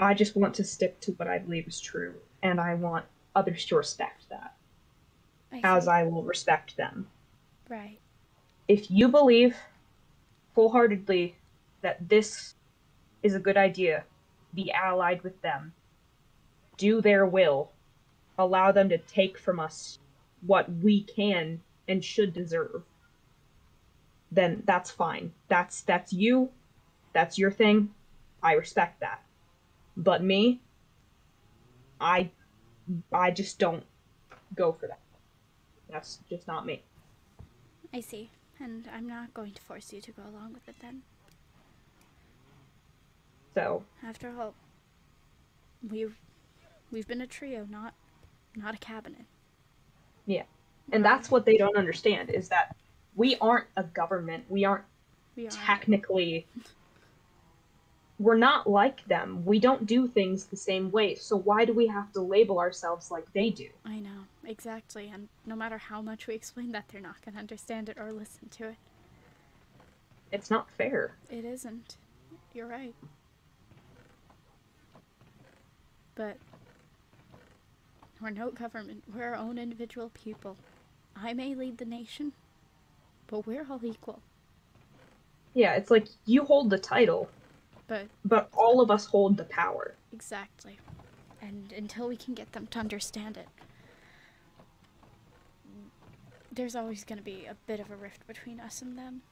I just want to stick to what I believe is true, and I want others to respect that, I as. I will respect them. Right. If you believe full heartedly that this is a good idea, be allied with them, do their will, allow them to take from us what we can and should deserve, then that's fine. That's that's you. That's your thing. I respect that. But me, I I just don't go for that. That's just not me. I see. And I'm not going to force you to go along with it then. So, After all, we've we've been a trio, not not a cabinet. yeah. And that's what they don't understand is that we aren't a government. We aren't We are technically we're not like them. We don't do things the same way. So why do we have to label ourselves like they do? I know, exactly. And no matter how much we explain that, they're not going to understand it or listen to it. It's not fair. It isn't. You're right. But we're no government. We're our own individual people. I may lead the nation, but we're all equal. Yeah, it's like you hold the title, But but all of us hold the power. exactly. And until we can get them to understand it, there's always going to be a bit of a rift between us and them.